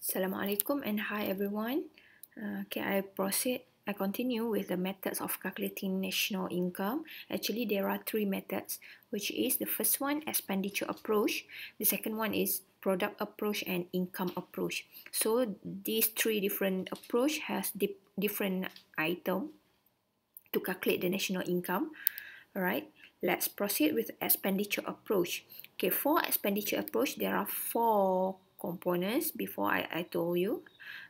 Assalamualaikum and hi everyone. Uh, okay, I proceed. I continue with the methods of calculating national income. Actually, there are three methods, which is the first one, expenditure approach. The second one is product approach and income approach. So these three different approach has di different item to calculate the national income. Alright, let's proceed with expenditure approach. Okay, for expenditure approach, there are four components before I, I told you.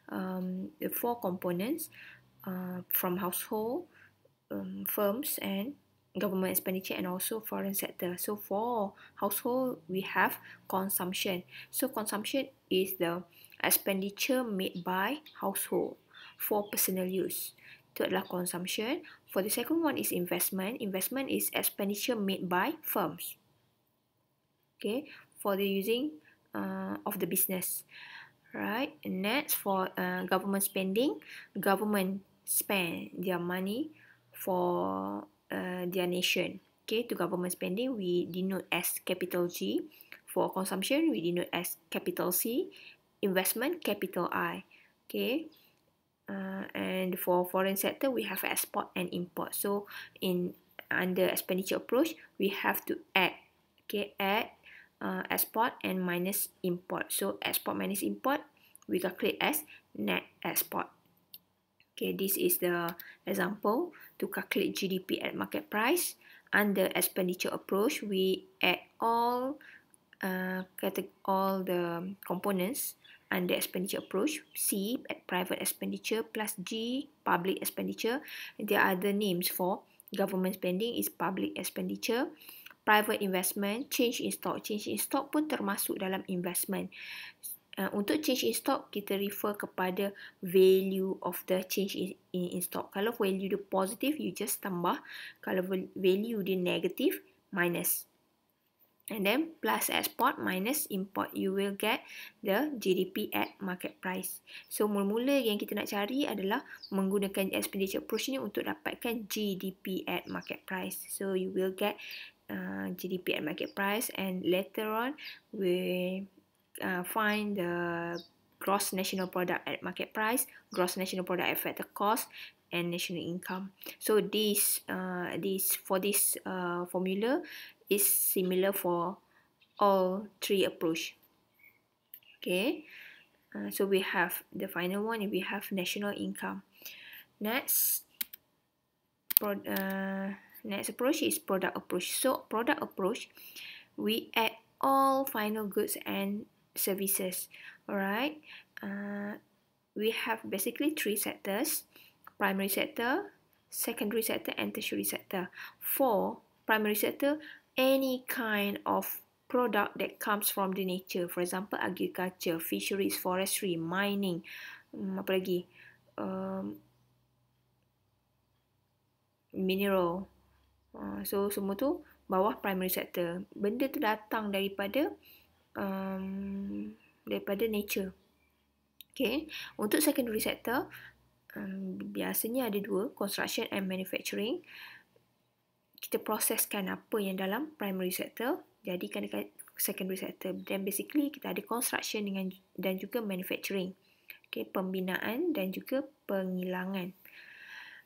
Um, the four components uh, from household, um, firms and government expenditure and also foreign sector. So for household, we have consumption. So consumption is the expenditure made by household for personal use. Itu adalah consumption. For the second one is investment. Investment is expenditure made by firms. Okay, for the using uh, of the business. Right, next for uh, government spending, government spend their money for uh, their nation. Okay, to government spending, we denote as capital G. For consumption, we denote as capital C. Investment, capital I. Okay, uh, and for foreign sector, we have export and import. So in under expenditure approach, we have to add, okay, add uh, export and minus import. So export minus import, we calculate as net export. Okay, this is the example to calculate GDP at market price. Under expenditure approach, we add all uh, all the components under expenditure approach. C at private expenditure plus G public expenditure. There are other names for government spending is public expenditure private investment, change in stock. Change in stock pun termasuk dalam investment. Uh, untuk change in stock, kita refer kepada value of the change in, in, stock. Kalau value dia positif, you just tambah. Kalau value dia negatif, minus. And then plus export minus import, you will get the GDP at market price. So mula-mula yang kita nak cari adalah menggunakan expenditure approach ni untuk dapatkan GDP at market price. So you will get uh, GDP at market price and later on we uh, find the gross national product at market price, gross national product at factor cost and national income. So this uh, this for this uh, formula is similar for all three approach. Okay. Uh, so we have the final one we have national income. Next, pro, uh, next approach is product approach. So product approach, we add all final goods and services. Alright, uh, we have basically three sectors: primary sector, secondary sector, and tertiary sector. For primary sector, any kind of product that comes from the nature, for example, agriculture, fisheries, forestry, mining, um, apa lagi? Um, mineral, Uh, so semua tu bawah primary sector. Benda tu datang daripada um, daripada nature. Okay. Untuk secondary sector, um, biasanya ada dua, construction and manufacturing. Kita proseskan apa yang dalam primary sector, jadikan dekat secondary sector. Dan basically kita ada construction dengan dan juga manufacturing. Okay, pembinaan dan juga pengilangan.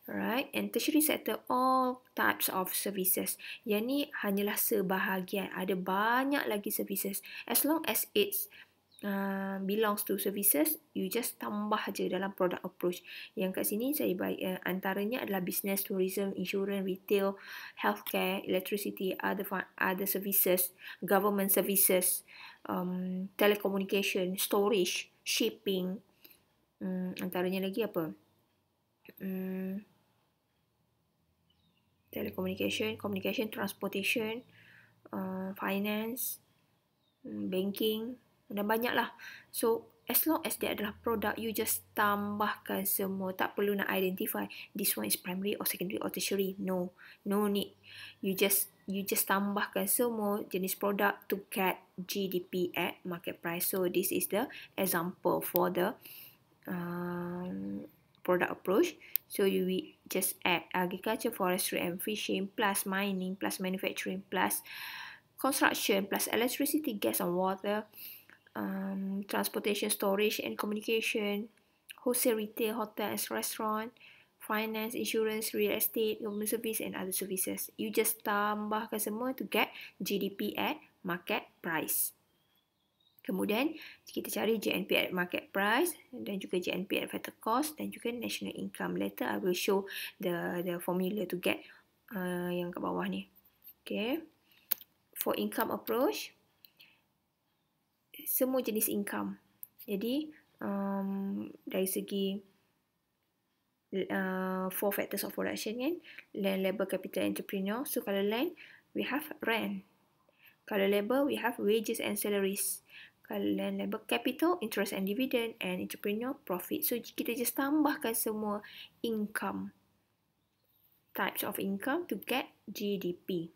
Right, and tertiary sector all types of services. Yang ni hanyalah sebahagian. Ada banyak lagi services. As long as it's uh, belongs to services, you just tambah je dalam product approach. Yang kat sini saya baik uh, antaranya adalah business, tourism, insurance, retail, healthcare, electricity, other other services, government services, um, telecommunication, storage, shipping. Um, antaranya lagi apa? Um, telecommunication, communication, transportation, uh, finance, mm, banking dan banyaklah. So as long as dia adalah produk, you just tambahkan semua. Tak perlu nak identify this one is primary or secondary or tertiary. No, no need. You just you just tambahkan semua jenis produk to get GDP at market price. So this is the example for the um, product approach. So you just add agriculture, forestry and fishing plus mining plus manufacturing plus construction plus electricity, gas and water um, transportation, storage and communication, wholesale retail, hotel and restaurant, finance, insurance, real estate, government service and other services. You just tambahkan semua to get GDP at market price. Kemudian kita cari GNP at market price dan juga GNP at factor cost dan juga national income. Later I will show the the formula to get uh, yang kat bawah ni. Okay. For income approach, semua jenis income. Jadi um, dari segi uh, four factors of production kan, land, labor, capital, entrepreneur. So kalau land, we have rent. Kalau labor, we have wages and salaries kalian label capital, interest and dividend and entrepreneur profit. So kita just tambahkan semua income types of income to get GDP.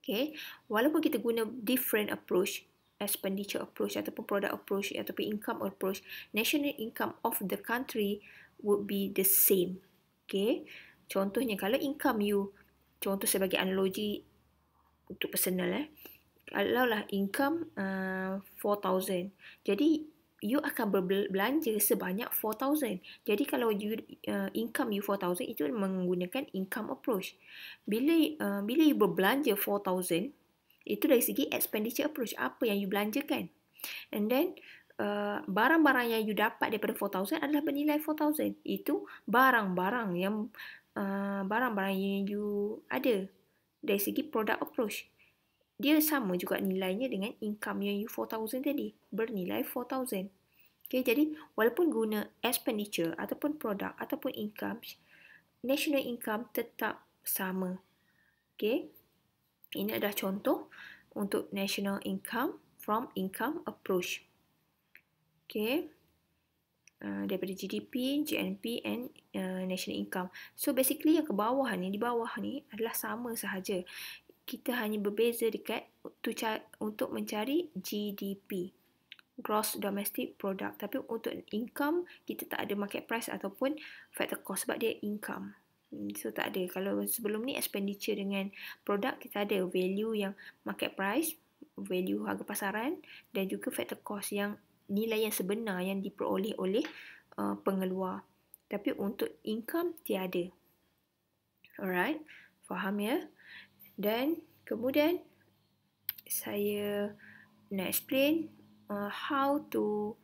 Okay, walaupun kita guna different approach, expenditure approach ataupun product approach ataupun income approach, national income of the country would be the same. Okay, contohnya kalau income you, contoh sebagai analogi untuk personal eh, kalau lah income uh, 4000 jadi you akan berbelanja sebanyak 4000 jadi kalau you uh, income you 4000 itu menggunakan income approach. Bila uh, bila you berbelanja 4000 itu dari segi expenditure approach. Apa yang you belanjakan? And then uh, barang-barang yang you dapat daripada 4000 adalah bernilai 4000 itu barang-barang yang uh, barang-barang yang you ada. Dari segi product approach dia sama juga nilainya dengan income yang you 4000 tadi bernilai 4000 okay, jadi walaupun guna expenditure ataupun produk ataupun income national income tetap sama okay. ini adalah contoh untuk national income from income approach okay. Uh, daripada GDP, GNP and uh, national income. So basically yang ke bawah ni, di bawah ni adalah sama sahaja kita hanya berbeza dekat untuk mencari GDP gross domestic product. Tapi untuk income kita tak ada market price ataupun factor cost sebab dia income. Hmm, so tak ada. Kalau sebelum ni expenditure dengan produk kita ada value yang market price value harga pasaran dan juga factor cost yang nilai yang sebenar yang diperoleh oleh uh, pengeluar. Tapi untuk income tiada. Alright? Faham ya dan kemudian saya nak explain uh, how to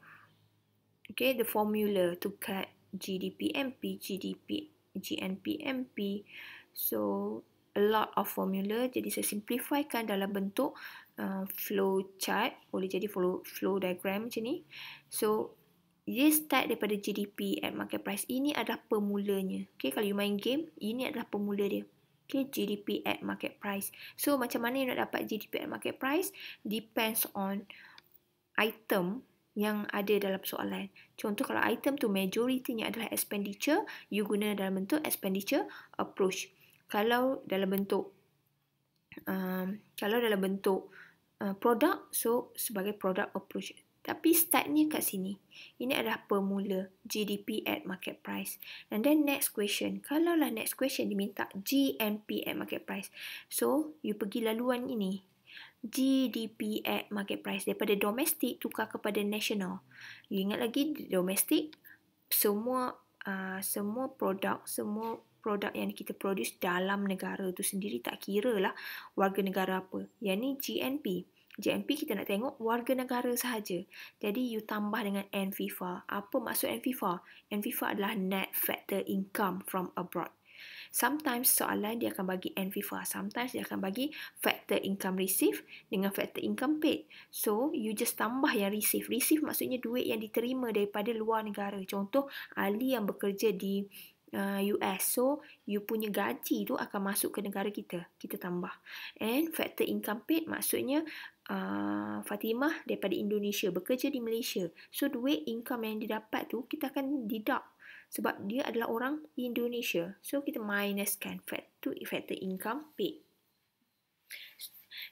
okay the formula to cut GDP MP GDP GNP MP so a lot of formula. Jadi saya simplifykan dalam bentuk uh, flow chart. Boleh jadi flow flow diagram macam ni. So dia start daripada GDP at market price. Ini adalah permulanya okay kalau you main game ini adalah permula dia Okay, GDP at market price. So, macam mana you nak dapat GDP at market price? Depends on item yang ada dalam soalan. Contoh kalau item tu majoritinya adalah expenditure, you guna dalam bentuk expenditure approach. Kalau dalam bentuk um, kalau dalam bentuk uh, product, so sebagai product approach. Tapi startnya kat sini. Ini adalah permula GDP at market price. And then next question. Kalau lah next question diminta GNP at market price. So, you pergi laluan ini. GDP at market price. Daripada domestik tukar kepada national. You ingat lagi domestik. Semua uh, semua produk, semua produk yang kita produce dalam negara tu sendiri tak kira lah warga negara apa. Yang ni GNP. JMP kita nak tengok warga negara sahaja. Jadi you tambah dengan NFIFA. Apa maksud NFIFA? NFIFA adalah net factor income from abroad. Sometimes soalan dia akan bagi NFIFA. Sometimes dia akan bagi factor income receive dengan factor income paid. So, you just tambah yang receive. Receive maksudnya duit yang diterima daripada luar negara. Contoh, ahli yang bekerja di uh, US. So, you punya gaji tu akan masuk ke negara kita. Kita tambah. And factor income paid maksudnya uh, Fatimah daripada Indonesia bekerja di Malaysia. So duit income yang dia dapat tu kita akan deduct sebab dia adalah orang Indonesia. So kita minuskan factor factor income paid.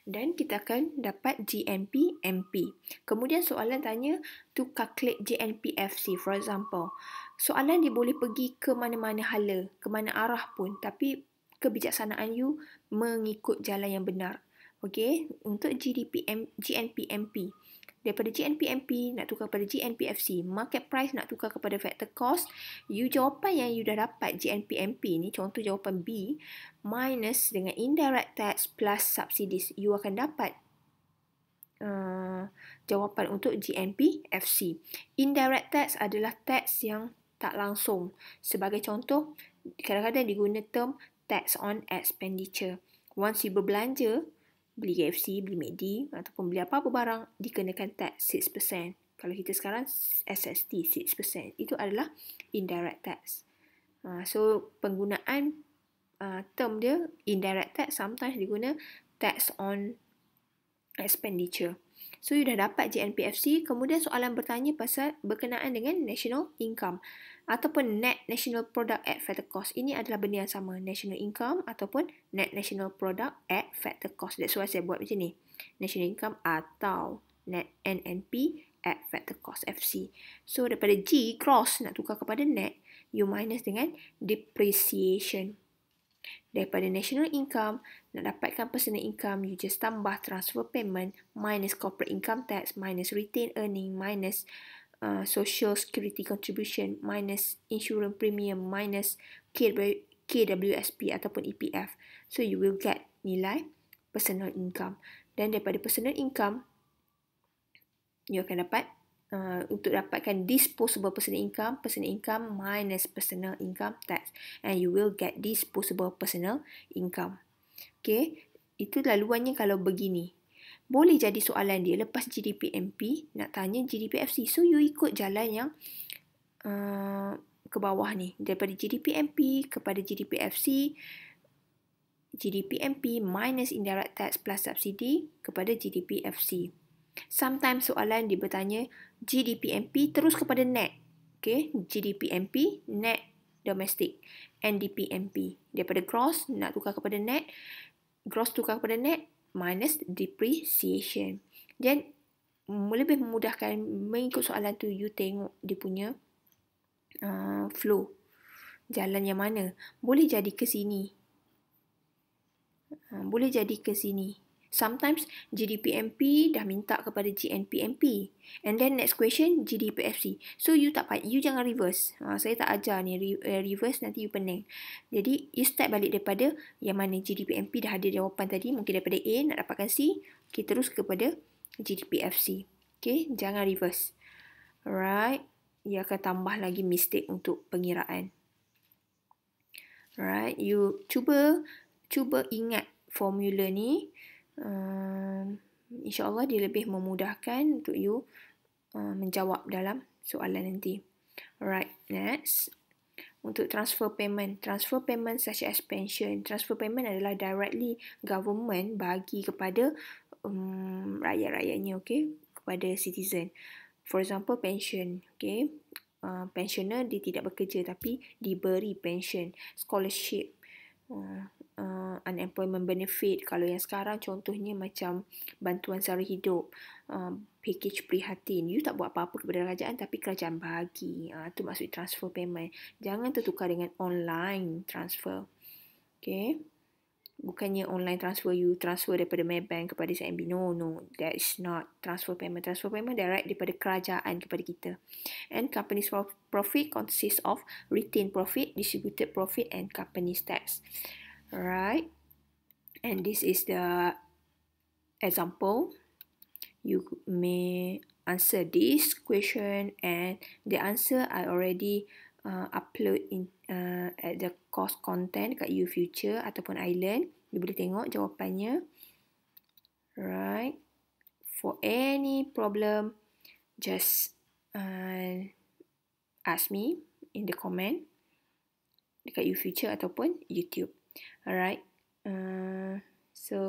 Dan kita akan dapat GNP MP. Kemudian soalan tanya to calculate GNP FC for example. Soalan dia boleh pergi ke mana-mana hala, ke mana arah pun tapi kebijaksanaan you mengikut jalan yang benar. Okey, untuk GDP M, GNP MP. daripada GNPMP nak tukar kepada GNPFC, market price nak tukar kepada factor cost, you jawapan yang you dah dapat GNPMP ni, contoh jawapan B, minus dengan indirect tax plus subsidies, you akan dapat uh, jawapan untuk GNPFC. Indirect tax adalah tax yang tak langsung. Sebagai contoh, kadang-kadang diguna term tax on expenditure. Once you berbelanja, beli KFC, beli McD ataupun beli apa-apa barang dikenakan tax 6%. Kalau kita sekarang SST 6%. Itu adalah indirect tax. Uh, so penggunaan uh, term dia indirect tax sometimes diguna tax on expenditure. So you dah dapat JNPFC, kemudian soalan bertanya pasal berkenaan dengan national income ataupun net national product at factor cost. Ini adalah benda yang sama, national income ataupun net national product at factor cost. That's why saya buat macam ni. National income atau net NNP at factor cost FC. So daripada G cross nak tukar kepada net, you minus dengan depreciation. Daripada national income, nak dapatkan personal income, you just tambah transfer payment minus corporate income tax minus retained earning minus Uh, social security contribution minus insurance premium minus KW, KWSP ataupun EPF. So you will get nilai personal income. Dan daripada personal income, you akan dapat uh, untuk dapatkan disposable personal income, personal income minus personal income tax. And you will get disposable personal income. Okay, itu laluannya kalau begini boleh jadi soalan dia lepas GDP MP nak tanya GDP FC. So you ikut jalan yang uh, ke bawah ni. Daripada GDP MP kepada GDP FC. GDP MP minus indirect tax plus subsidi kepada GDP FC. Sometimes soalan dia bertanya GDP MP terus kepada net. Okay, GDP MP net domestic. NDP MP. Daripada gross nak tukar kepada net. Gross tukar kepada net minus depreciation. Dan lebih memudahkan mengikut soalan tu you tengok dia punya uh, flow. Jalan yang mana. Boleh jadi ke sini. Uh, boleh jadi ke sini. Sometimes GDPMP dah minta kepada GNPMP. And then next question GDPFC. So you tak you jangan reverse. Ha, saya tak ajar ni eh, reverse nanti you pening. Jadi you start balik daripada yang mana GDPMP dah ada jawapan tadi. Mungkin daripada A nak dapatkan C. Okay terus kepada GDPFC. Okay jangan reverse. Alright. Ia akan tambah lagi mistake untuk pengiraan. Alright. You cuba cuba ingat formula ni uh, insyaAllah dia lebih memudahkan untuk you uh, menjawab dalam soalan nanti. Alright, next. Untuk transfer payment. Transfer payment such as pension. Transfer payment adalah directly government bagi kepada um, rakyat-rakyatnya, okay? Kepada citizen. For example, pension, okay? Uh, pensioner dia tidak bekerja tapi diberi pension. Scholarship. Uh, uh, unemployment benefit. Kalau yang sekarang contohnya macam bantuan sara hidup uh, package prihatin. You tak buat apa-apa kepada kerajaan tapi kerajaan bagi. Uh, tu maksud transfer payment. Jangan tertukar dengan online transfer. Okay bukannya online transfer you transfer daripada Maybank kepada CIMB no no that is not transfer payment transfer payment direct daripada kerajaan kepada kita and company's profit consists of retained profit distributed profit and company's tax Alright. And this is the example. You may answer this question and the answer I already uh, upload in uh, at the course content kat U Future ataupun Island. You boleh tengok jawapannya. Right. For any problem, just uh, ask me in the comment dekat U Future ataupun YouTube. Alright. Uh, so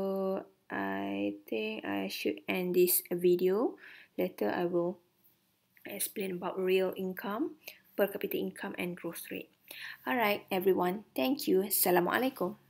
I think I should end this video. Later I will explain about real income, per capita income and growth rate. Alright everyone. Thank you. Assalamualaikum.